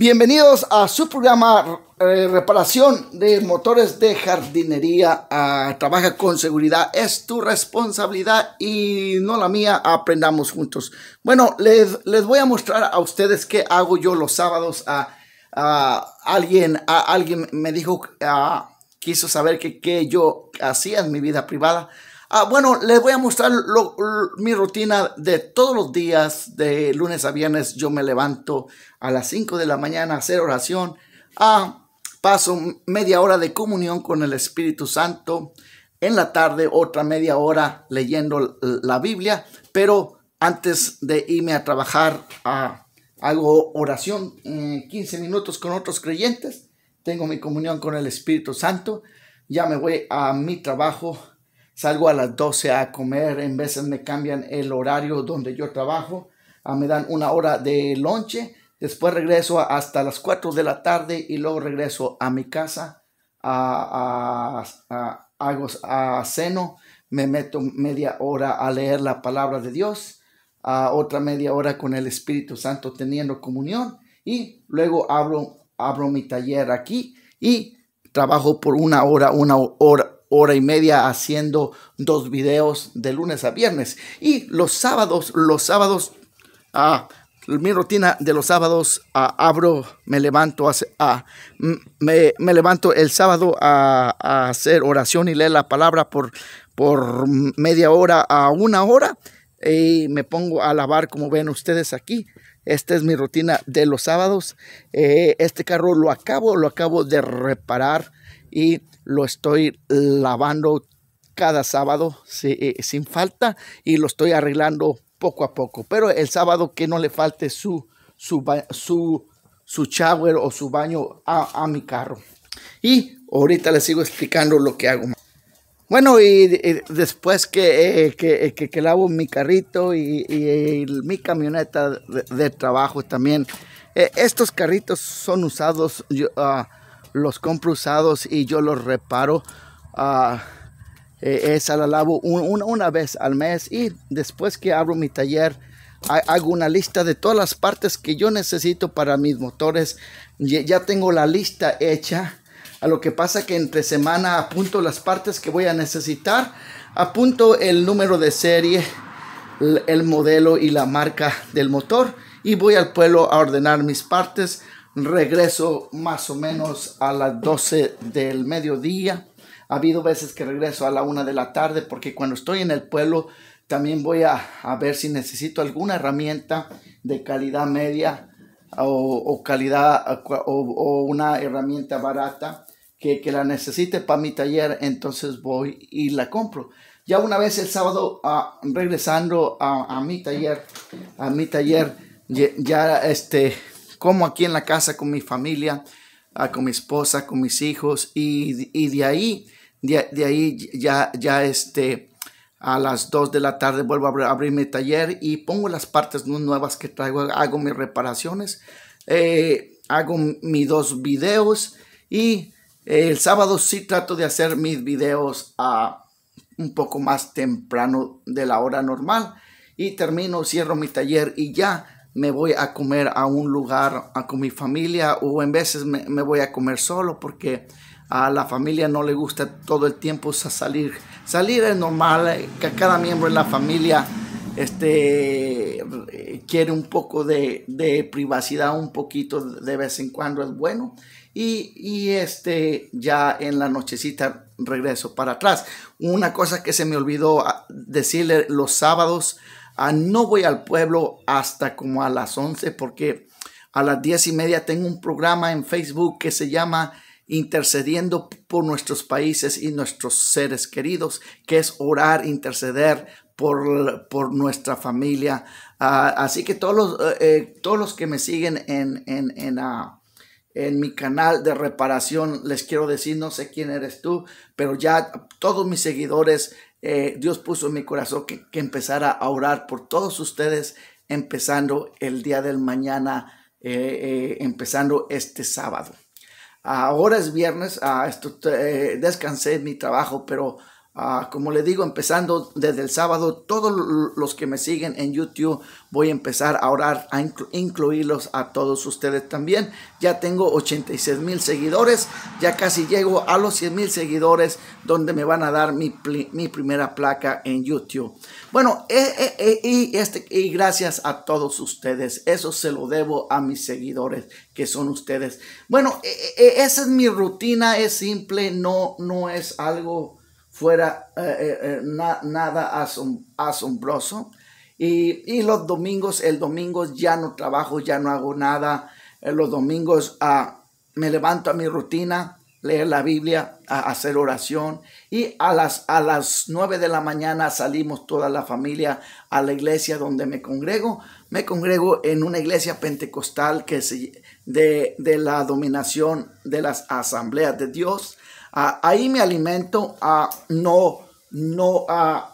Bienvenidos a su programa eh, reparación de motores de jardinería. Ah, trabaja con seguridad, es tu responsabilidad y no la mía. Aprendamos juntos. Bueno, les, les voy a mostrar a ustedes qué hago yo los sábados. a alguien, a, alguien me dijo, quiso saber qué yo hacía en mi vida privada. Ah, bueno, les voy a mostrar mi rutina de todos los días, de lunes a viernes. Yo me levanto a las 5 de la mañana a hacer oración. Ah, paso media hora de comunión con el Espíritu Santo. En la tarde, otra media hora leyendo la Biblia. Pero antes de irme a trabajar, ah, hago oración 15 minutos con otros creyentes. Tengo mi comunión con el Espíritu Santo. Ya me voy a mi trabajo Salgo a las 12 a comer, en veces me cambian el horario donde yo trabajo, ah, me dan una hora de lonche, después regreso hasta las 4 de la tarde y luego regreso a mi casa, a, hago a seno, me meto media hora a leer la palabra de Dios, a otra media hora con el Espíritu Santo teniendo comunión y luego abro, abro mi taller aquí y trabajo por una hora, una hora, hora y media haciendo dos videos de lunes a viernes. Y los sábados, los sábados, ah, mi rutina de los sábados, ah, abro, me levanto, ah, me, me, levanto el sábado a, a, hacer oración y leer la palabra por, por media hora a una hora. Y me pongo a lavar como ven ustedes aquí. Esta es mi rutina de los sábados. Eh, este carro lo acabo, lo acabo de reparar y lo estoy lavando cada sábado eh, sin falta y lo estoy arreglando poco a poco. Pero el sábado que no le falte su, su, su, su shower o su baño a, mi carro. Y ahorita les sigo explicando lo que hago. Bueno, y, después que, que, que, lavo mi carrito y, mi camioneta de, trabajo también, eh, estos carritos son usados. Yo, ah, los compro usados y yo los reparo. Uh, esa la lavo una vez al mes y después que abro mi taller hago una lista de todas las partes que yo necesito para mis motores. Ya tengo la lista hecha. A lo que pasa que entre semana apunto las partes que voy a necesitar. Apunto el número de serie, el modelo y la marca del motor. Y voy al pueblo a ordenar mis partes regreso más o menos a las 12 del mediodía. Ha habido veces que regreso a la una de la tarde porque cuando estoy en el pueblo también voy a, ver si necesito alguna herramienta de calidad media o, calidad o, una herramienta barata que, la necesite para mi taller, entonces voy y la compro. Ya una vez el sábado ah, regresando a, mi taller, a mi taller, ya este, como aquí en la casa con mi familia, ah, con mi esposa, con mis hijos y, de ahí, de, ahí ya, ya este, a las 2 de la tarde vuelvo a abrir, mi taller y pongo las partes nuevas que traigo, hago mis reparaciones, eh, hago mis dos videos y el sábado sí trato de hacer mis videos a un poco más temprano de la hora normal y termino, cierro mi taller y ya me voy a comer a un lugar con mi familia o en veces me, voy a comer solo porque a la familia no le gusta todo el tiempo salir. Salir es normal, eh, que cada miembro de la familia este, quiere un poco de, privacidad, un poquito de vez en cuando es bueno. Y, y, este, ya en la nochecita regreso para atrás. Una cosa que se me olvidó ah, decirle los sábados Ah, no voy al pueblo hasta como a las 11 porque a las diez y media tengo un programa en Facebook que se llama intercediendo por nuestros países y nuestros seres queridos, que es orar, interceder por, por nuestra familia. Ah, así que todos los, eh, eh, todos los que me siguen en, en, en, ah, en, mi canal de reparación, les quiero decir, no sé quién eres tú, pero ya todos mis seguidores eh, Dios puso en mi corazón que, empezara a orar por todos ustedes, empezando el día del mañana, eh, eh, empezando este sábado. Ahora es viernes, ah, esto, descansé en mi trabajo, pero Ah, como le digo, empezando desde el sábado, todos los que me siguen en YouTube, voy a empezar a orar, a incluirlos a todos ustedes también. Ya tengo 86 mil seguidores, ya casi llego a los 100 mil seguidores, donde me van a dar mi, mi primera placa en YouTube. Bueno, eh, eh, eh, y, este, y gracias a todos ustedes, eso se lo debo a mis seguidores, que son ustedes. Bueno, esa es mi rutina, es simple, no, no es algo fuera eh, eh, eh, nada asombroso. Y, los domingos, el domingo ya no trabajo, ya no hago nada. los domingos ah, me levanto a mi rutina, leer la Biblia, a hacer oración. Y a las, a las 9 de la mañana salimos toda la familia a la iglesia donde me congrego. Me congrego en una iglesia pentecostal que de, de la dominación de las asambleas de Dios. Ah, ahí me alimento, uh, no, no, uh,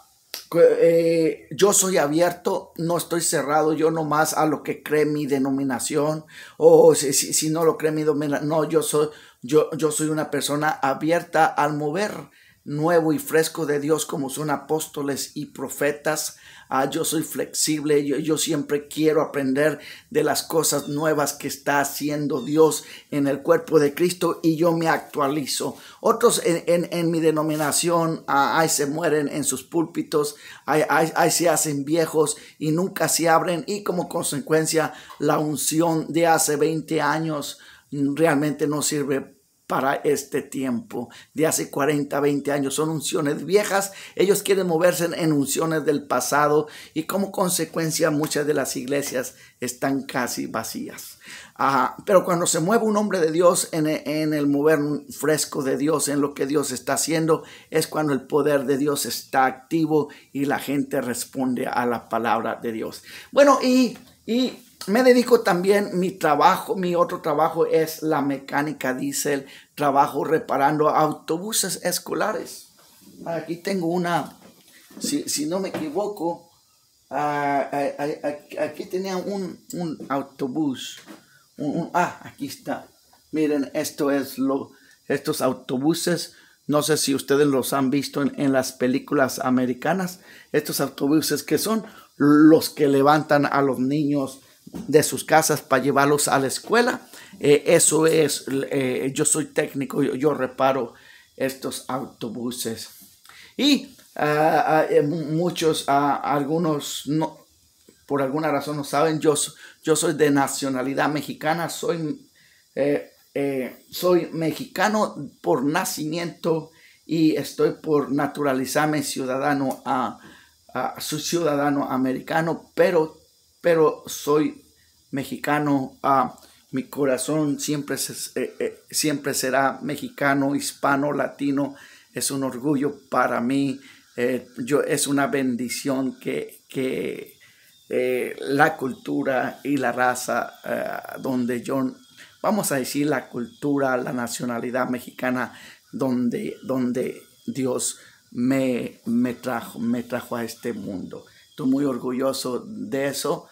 eh, yo soy abierto, no estoy cerrado, yo nomás a lo que cree mi denominación, o si, si, no lo cree mi denominación, no, yo soy, yo, yo soy una persona abierta al mover nuevo y fresco de Dios como son apóstoles y profetas. Ah, yo soy flexible, yo, yo, siempre quiero aprender de las cosas nuevas que está haciendo Dios en el cuerpo de Cristo y yo me actualizo. Otros en, en, mi denominación, ah, ahí se mueren en sus púlpitos, ahí, se hacen viejos y nunca se abren y como consecuencia la unción de hace 20 años realmente no sirve para este tiempo de hace 40, 20 años. Son unciones viejas. Ellos quieren moverse en unciones del pasado y como consecuencia muchas de las iglesias están casi vacías. Ah, pero cuando se mueve un hombre de Dios en, en, el mover fresco de Dios, en lo que Dios está haciendo, es cuando el poder de Dios está activo y la gente responde a la palabra de Dios. Bueno, y, y me dedico también, mi trabajo, mi otro trabajo es la mecánica diésel, trabajo reparando autobuses escolares. Aquí tengo una, si, no me equivoco, ah, ah, ah, aquí tenía un, autobús. ah, aquí está. Miren, esto es lo, estos autobuses. No sé si ustedes los han visto en, en las películas americanas. Estos autobuses que son los que levantan a los niños de sus casas para llevarlos a la escuela. Eh, eso es, eh, yo soy técnico, yo, reparo estos autobuses. Y ah, ah, eh, muchos, ah, algunos no, por alguna razón no saben, yo, yo soy de nacionalidad mexicana, soy, soy mexicano por nacimiento y estoy por naturalizarme ciudadano a, a, ciudadano americano, pero pero soy mexicano. Ah, mi corazón siempre, eh, eh, siempre será mexicano, hispano, latino. Es un orgullo para mí. Eh, yo, es una bendición que, que la cultura y la raza donde yo, vamos a decir la cultura, la nacionalidad mexicana, donde, donde Dios me, me, trajo, me trajo a este mundo. Estoy muy orgulloso de eso.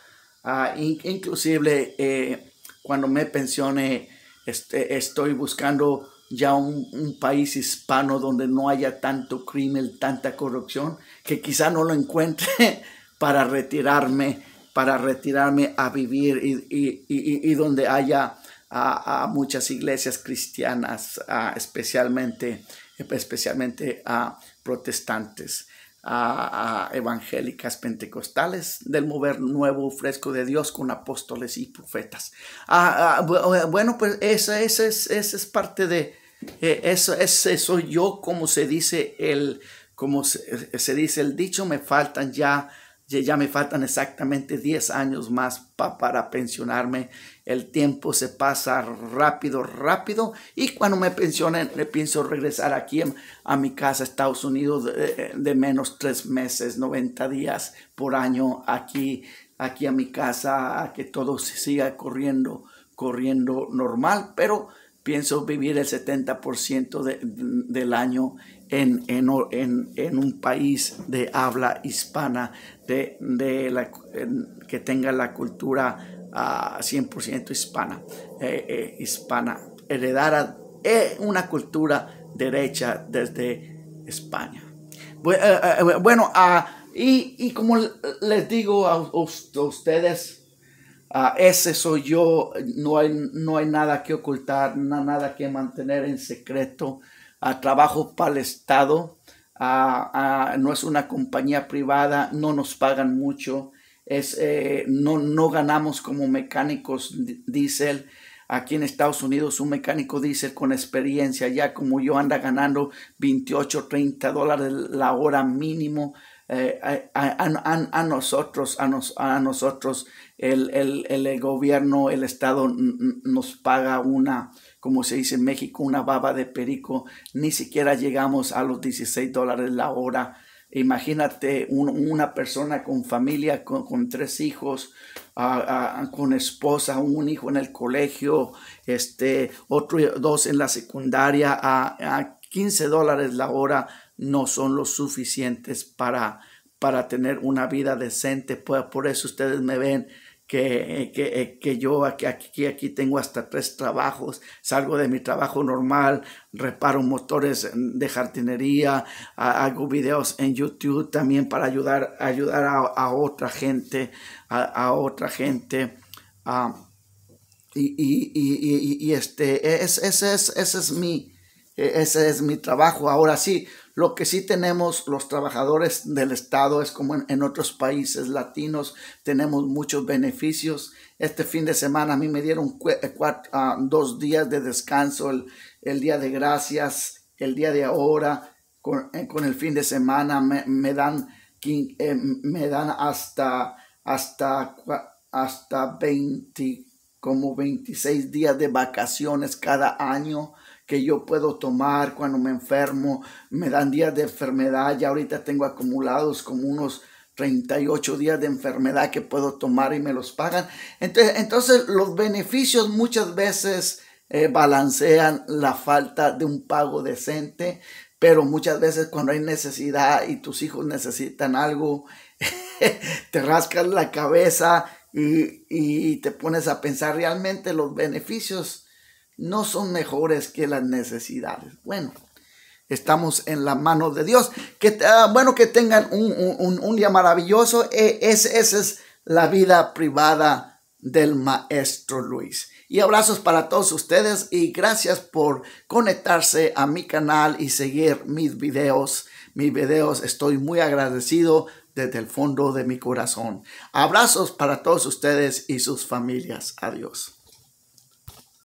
Ah, inclusive eh, cuando me pensione, este, estoy buscando ya un, país hispano donde no haya tanto crimen, tanta corrupción, que quizá no lo encuentre para retirarme, para retirarme a vivir y, donde haya a, muchas iglesias cristianas, especialmente, especialmente a protestantes a, evangélicas pentecostales del mover nuevo fresco de Dios con apóstoles y profetas. bueno, pues esa, esa, es, esa es parte de eh, eso, ese soy yo, como se dice el, como se, se dice el dicho, me faltan ya ya me faltan exactamente 10 años más para pensionarme. El tiempo se pasa rápido, rápido. Y cuando me pensione, le pienso regresar aquí a mi casa, Estados Unidos, de, menos tres meses, 90 días por año, aquí, aquí a mi casa, a que todo siga corriendo, corriendo normal. Pero pienso vivir el 70% del año en, en, un país de habla hispana, de, la, que tenga la cultura 100% ah, hispana, eh, eh, hispana, heredar eh, una cultura derecha desde España. Bueno, y, y, como les digo a, ustedes, ese soy yo, no hay, no hay nada que ocultar, nada que mantener en secreto. Trabajo para el Estado, no es una compañía privada, no nos pagan mucho, eh, no, ganamos como mecánicos diésel. Aquí en Estados Unidos un mecánico diésel con experiencia, ya como yo anda ganando 28, 30 dólares la hora mínimo. Eh, a, nosotros, a, a nosotros el, gobierno, el Estado nos paga una, como se dice en México, una baba de perico. Ni siquiera llegamos a los 16 dólares la hora. Imagínate una persona con familia, con, tres hijos, con esposa, un hijo en el colegio, este, otro, dos en la secundaria, a, 15 dólares la hora no son lo suficientes para, para tener una vida decente. Pues por eso ustedes me ven que, que, que, yo aquí, aquí, aquí tengo hasta tres trabajos, salgo de mi trabajo normal, reparo motores de jardinería, hago videos en YouTube también para ayudar, ayudar a, otra gente, a, otra gente. y, y, y, y, este, es, ese es mi, ese es mi trabajo. Ahora sí, lo que sí tenemos los trabajadores del Estado es como en, otros países latinos, tenemos muchos beneficios. Este fin de semana a mí me dieron ah, dos días de descanso, el, día de gracias, el día de ahora, con, eh, el fin de semana me, dan, eh, me dan hasta, hasta, hasta 20, como 26 días de vacaciones cada año que yo puedo tomar cuando me enfermo, me dan días de enfermedad, ya ahorita tengo acumulados como unos 38 días de enfermedad que puedo tomar y me los pagan. Entonces, entonces los beneficios muchas veces eh, balancean la falta de un pago decente, pero muchas veces cuando hay necesidad y tus hijos necesitan algo, te rascas la cabeza y, y te pones a pensar realmente los beneficios no son mejores que las necesidades. Bueno, estamos en la mano de Dios. Que, ah, bueno, que tengan un, día maravilloso. E, esa es la vida privada del maestro Luis. Y abrazos para todos ustedes y gracias por conectarse a mi canal y seguir mis videos. Mis videos estoy muy agradecido desde el fondo de mi corazón. Abrazos para todos ustedes y sus familias. Adiós.